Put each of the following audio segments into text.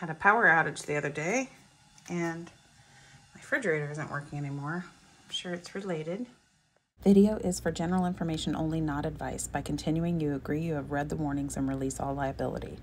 had a power outage the other day and my refrigerator isn't working anymore. I'm sure it's related. Video is for general information only, not advice. By continuing, you agree you have read the warnings and release all liability.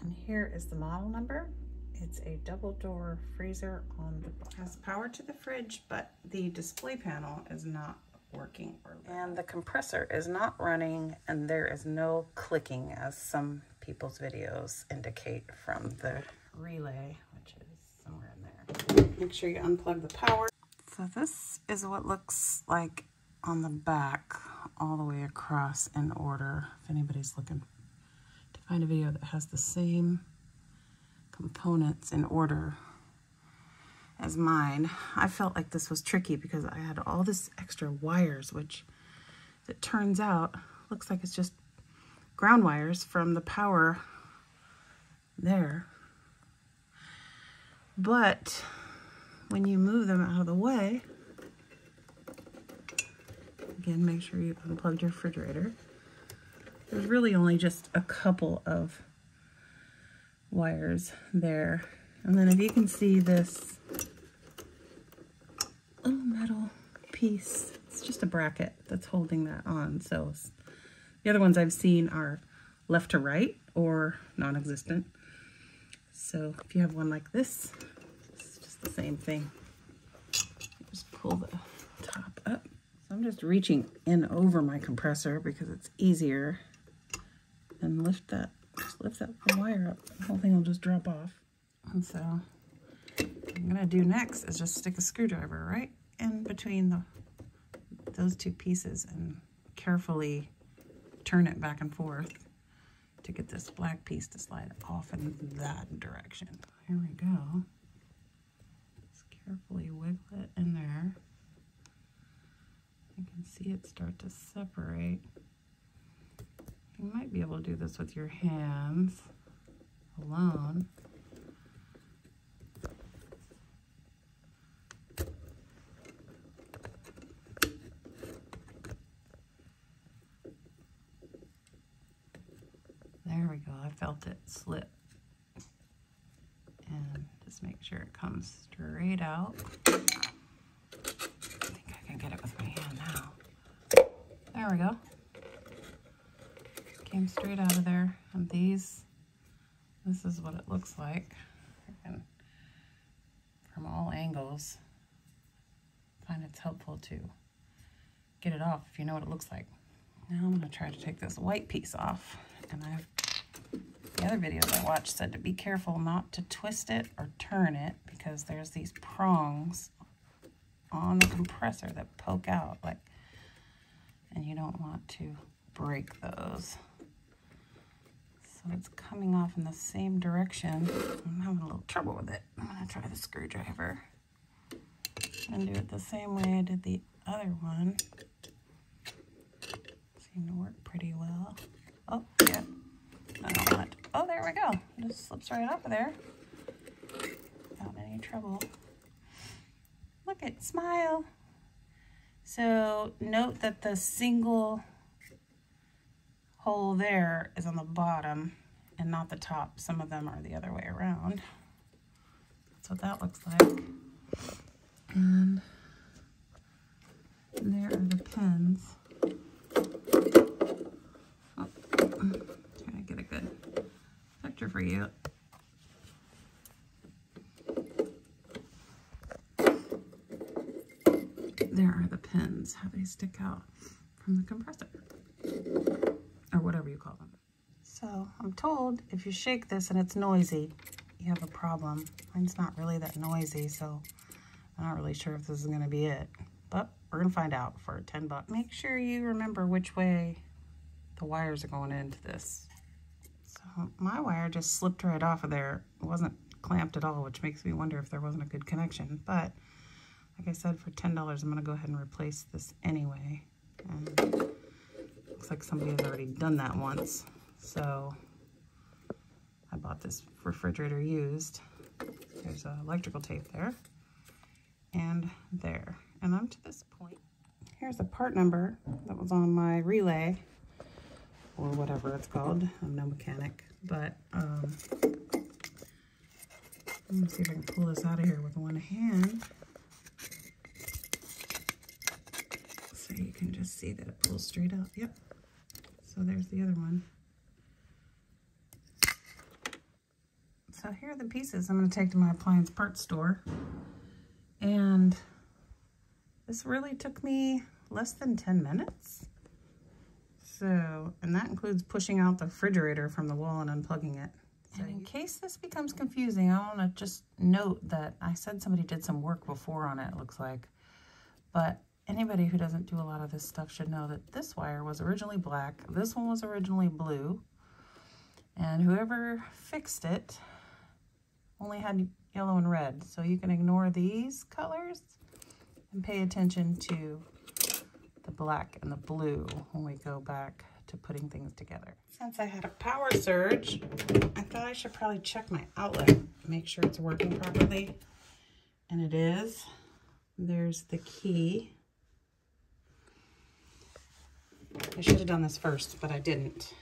And here is the model number. It's a double door freezer on the bottom. Has power to the fridge, but the display panel is not working. And the compressor is not running and there is no clicking as some people's videos indicate from the relay, which is somewhere in there. Make sure you unplug the power. So this is what looks like on the back all the way across in order. If anybody's looking to find a video that has the same components in order as mine. I felt like this was tricky because I had all this extra wires, which it turns out looks like it's just ground wires from the power there. But when you move them out of the way, again, make sure you unplugged your refrigerator. There's really only just a couple of wires there. And then if you can see this little metal piece, it's just a bracket that's holding that on. So the other ones I've seen are left to right or non-existent. So if you have one like this, it's just the same thing. Just pull the top up. So I'm just reaching in over my compressor because it's easier and lift that just lift that wire up. The whole thing will just drop off. And so what I'm gonna do next is just stick a screwdriver right in between the those two pieces and carefully turn it back and forth to get this black piece to slide off in that direction. Here we go. Just carefully wiggle it in there. You can see it start to separate. You might be able to do this with your hands alone. There we go. I felt it slip. And just make sure it comes straight out. I think I can get it with my hand now. There we go came straight out of there. And these, this is what it looks like. And from all angles, I find it's helpful to get it off if you know what it looks like. Now I'm gonna try to take this white piece off. And I've, the other videos I watched said to be careful not to twist it or turn it because there's these prongs on the compressor that poke out like, and you don't want to break those. So it's coming off in the same direction. I'm having a little trouble with it. I'm gonna try the screwdriver and do it the same way I did the other one. Seemed to work pretty well. Oh, yeah. I don't want, oh, there we go. It just slips right off of there without any trouble. Look at, smile. So note that the single hole there is on the bottom and not the top. Some of them are the other way around. That's what that looks like. And there are the pins. Oh, trying to get a good picture for you. There are the pins, how they stick out from the compressor or whatever you call them. So I'm told if you shake this and it's noisy, you have a problem. Mine's not really that noisy, so I'm not really sure if this is gonna be it. But we're gonna find out for 10 bucks. Make sure you remember which way the wires are going into this. My wire just slipped right off of there. It wasn't clamped at all, which makes me wonder if there wasn't a good connection. But like I said, for $10, I'm gonna go ahead and replace this anyway. And Looks like somebody has already done that once. So I bought this refrigerator used. There's electrical tape there and there. And I'm to this point. Here's a part number that was on my relay or whatever it's called. I'm no mechanic, but um, Let me see if I can pull this out of here with one hand. So you can just see that it pulls straight out. Yep. So there's the other one. So here are the pieces I'm going to take to my appliance parts store. And this really took me less than 10 minutes. So, and that includes pushing out the refrigerator from the wall and unplugging it. So and in case this becomes confusing, I want to just note that I said somebody did some work before on it, it looks like. But anybody who doesn't do a lot of this stuff should know that this wire was originally black. This one was originally blue. And whoever fixed it only had yellow and red. So you can ignore these colors and pay attention to the black and the blue when we go back to putting things together. Since I had a power surge, I thought I should probably check my outlet, make sure it's working properly. And it is. There's the key. I should have done this first, but I didn't.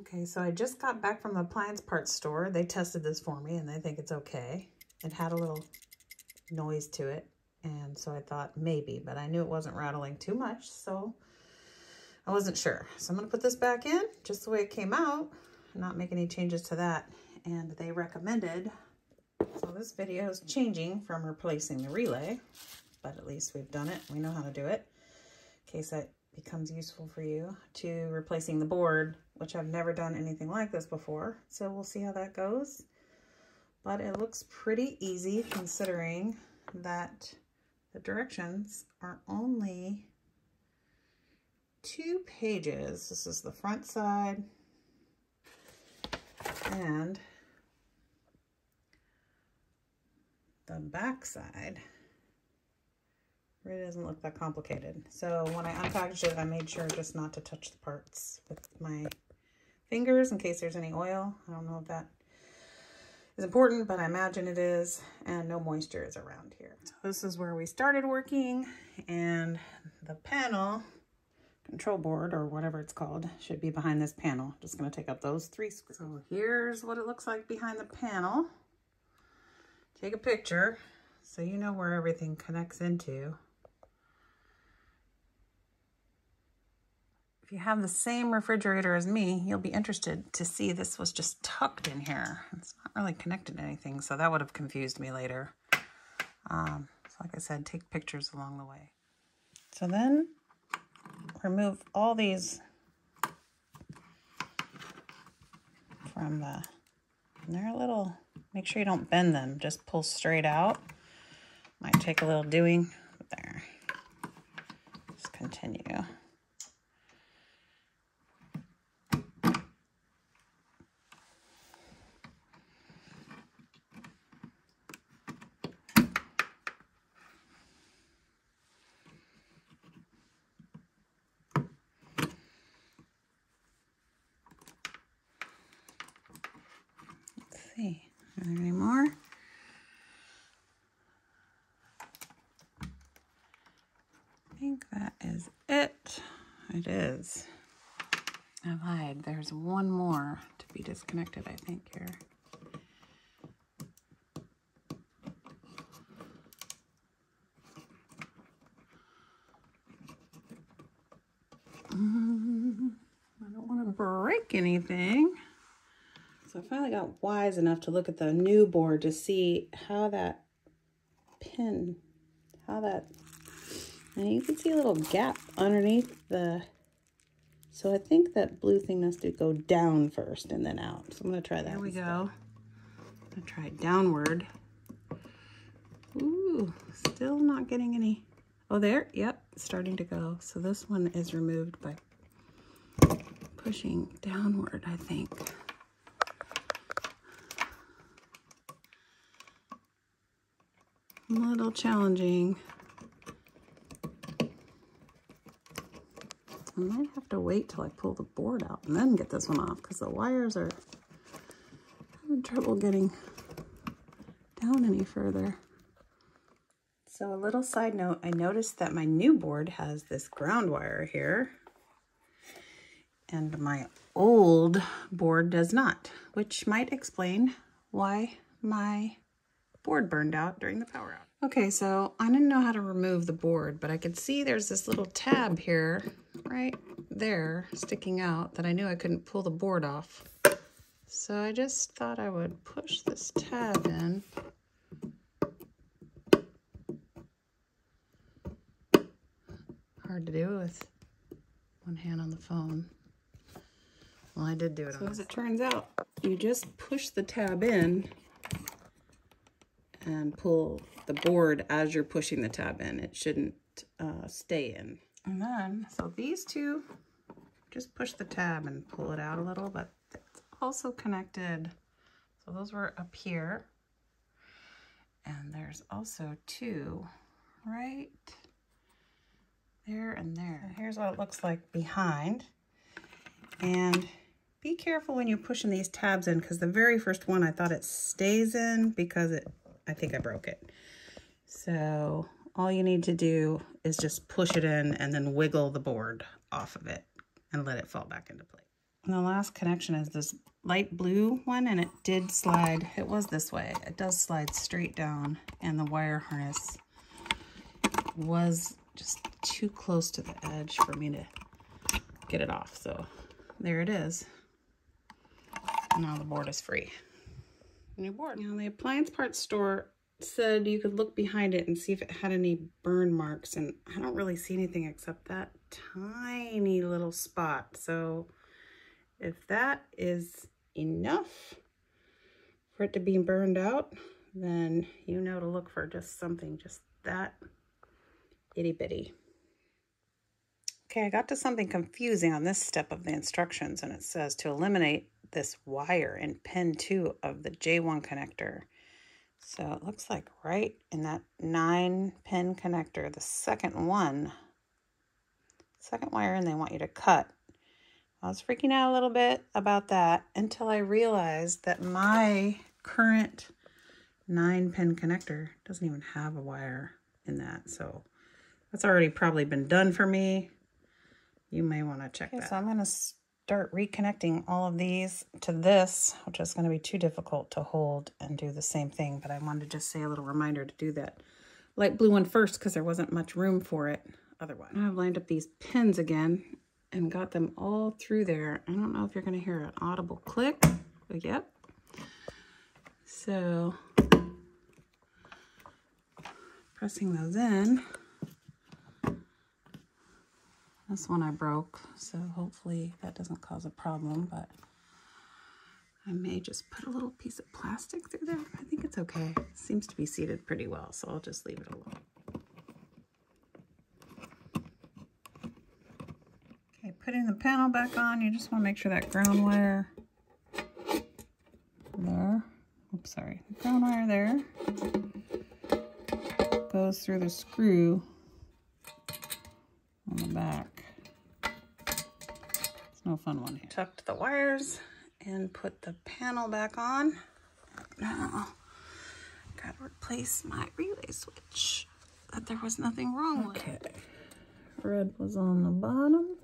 Okay, so I just got back from the appliance parts store. They tested this for me and they think it's okay. It had a little noise to it. And so I thought maybe, but I knew it wasn't rattling too much. So I wasn't sure. So I'm to put this back in just the way it came out, not make any changes to that. And they recommended, so this video is changing from replacing the relay, but at least we've done it. We know how to do it in case that becomes useful for you to replacing the board, which I've never done anything like this before. So we'll see how that goes. But it looks pretty easy considering that the directions are only two pages. This is the front side and the back side really doesn't look that complicated. So when I unpackaged it, I made sure just not to touch the parts with my fingers in case there's any oil. I don't know if that is important, but I imagine it is, and no moisture is around here. So this is where we started working, and the panel, control board, or whatever it's called, should be behind this panel. Just gonna take up those three screws. So here's what it looks like behind the panel. Take a picture so you know where everything connects into. If you have the same refrigerator as me, you'll be interested to see this was just tucked in here. It's not really connected to anything, so that would have confused me later. Um, so like I said, take pictures along the way. So then remove all these from the, they're a little, make sure you don't bend them, just pull straight out. Might take a little doing, there. Just continue. see. Are there any more? I think that is it. It is. I lied. There's one more to be disconnected, I think, here. Mm, I don't want to break anything. So I finally got wise enough to look at the new board to see how that pin, how that, and you can see a little gap underneath the, so I think that blue thing has to go down first and then out. So I'm going to try that. There we instead. go. I'm going to try downward. Ooh, still not getting any. Oh, there. Yep, starting to go. So this one is removed by pushing downward, I think. a little challenging. I might have to wait till I pull the board out and then get this one off because the wires are having trouble getting down any further. So a little side note, I noticed that my new board has this ground wire here and my old board does not, which might explain why my board burned out during the power out. Okay, so I didn't know how to remove the board, but I could see there's this little tab here right there sticking out that I knew I couldn't pull the board off. So I just thought I would push this tab in. Hard to do with one hand on the phone. Well, I did do it. So as it turns out, you just push the tab in and pull the board as you're pushing the tab in. It shouldn't uh, stay in. And then, so these two, just push the tab and pull it out a little, but it's also connected. So those were up here. And there's also two right there and there. Here's what it looks like behind. And be careful when you're pushing these tabs in because the very first one I thought it stays in because it I think I broke it. So all you need to do is just push it in and then wiggle the board off of it and let it fall back into place. And the last connection is this light blue one and it did slide, it was this way, it does slide straight down and the wire harness was just too close to the edge for me to get it off. So there it is. Now the board is free new board. Now the appliance parts store said you could look behind it and see if it had any burn marks and I don't really see anything except that tiny little spot. So if that is enough for it to be burned out, then you know to look for just something just that itty bitty. Okay, I got to something confusing on this step of the instructions and it says to eliminate this wire in pin 2 of the J1 connector. So it looks like right in that 9 pin connector, the second one, second wire and they want you to cut. I was freaking out a little bit about that until I realized that my current 9 pin connector doesn't even have a wire in that. So that's already probably been done for me. You may want to check okay, that. So I'm going to start reconnecting all of these to this, which is going to be too difficult to hold and do the same thing. But I wanted to just say a little reminder to do that light blue one first because there wasn't much room for it otherwise. I've lined up these pins again and got them all through there. I don't know if you're going to hear an audible click, but yep. So pressing those in. This one I broke, so hopefully that doesn't cause a problem, but I may just put a little piece of plastic through there. I think it's okay. It seems to be seated pretty well, so I'll just leave it alone. Okay, putting the panel back on, you just want to make sure that ground wire there, oops, sorry, the ground wire there goes through the screw on the back no fun one here. Tucked the wires and put the panel back on. Now, gotta replace my relay switch that there was nothing wrong okay. with. Red was on the bottom.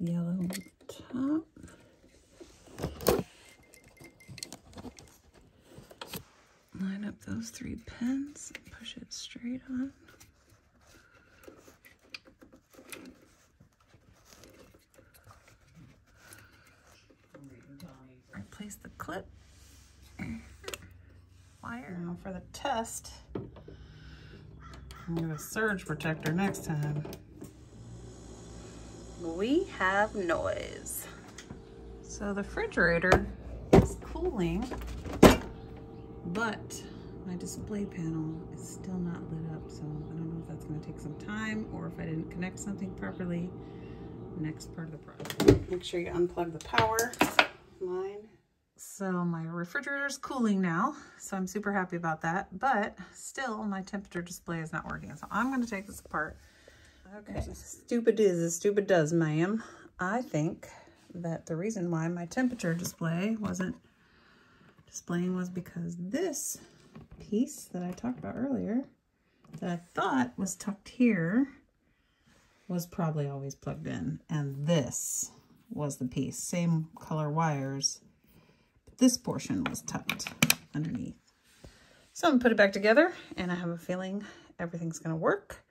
Yellow top. line up those three pins, push it straight on. Replace the clip wire. Now for the test, I'm gonna surge protector next time. We have noise. So the refrigerator is cooling but display panel is still not lit up so I don't know if that's going to take some time or if I didn't connect something properly. Next part of the project. Make sure you unplug the power line. So my refrigerator is cooling now so I'm super happy about that but still my temperature display is not working so I'm going to take this apart. Okay. Stupid is as stupid does ma'am. I think that the reason why my temperature display wasn't displaying was because this piece that I talked about earlier that I thought was tucked here was probably always plugged in. And this was the piece. Same color wires. But this portion was tucked underneath. So I'm gonna put it back together and I have a feeling everything's gonna work.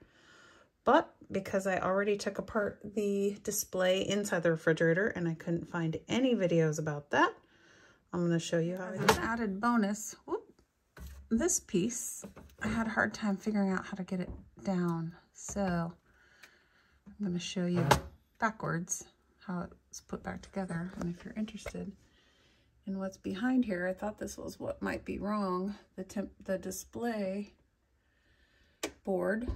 But because I already took apart the display inside the refrigerator and I couldn't find any videos about that, I'm to show you how As an added bonus, whoop, this piece, I had a hard time figuring out how to get it down. So I'm going to show you backwards how it's put back together. And if you're interested in what's behind here, I thought this was what might be wrong. The, temp the display board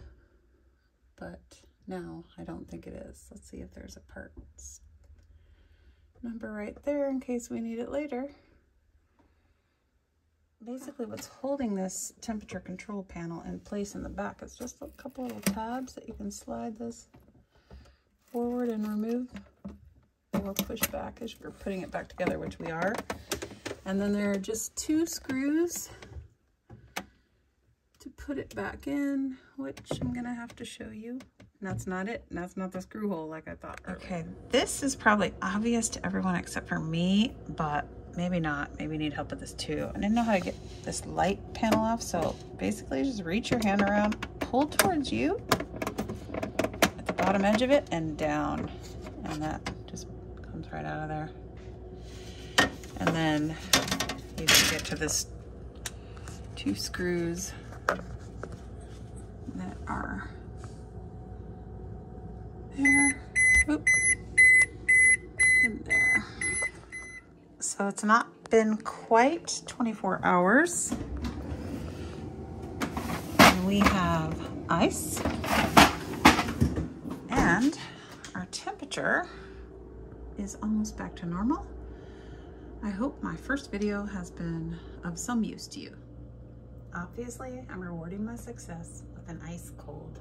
but now I don't think it is. Let's see if there's a parts number right there in case we need it later. Basically what's holding this temperature control panel in place in the back is just a couple little tabs that you can slide this forward and remove or push back as you're putting it back together, which we are. And then there are just two screws to put it back in, which I'm gonna have to show you. And that's not it. And that's not the screw hole like I thought. Earlier. Okay, this is probably obvious to everyone except for me, but maybe not. Maybe need help with this too. I didn't know how to get this light panel off, so basically just reach your hand around, pull towards you at the bottom edge of it and down. And that just comes right out of there. And then you can get to this two screws that are there, Oop. and there. So it's not been quite 24 hours. And we have ice and our temperature is almost back to normal. I hope my first video has been of some use to you. Obviously, I'm rewarding my success with an ice cold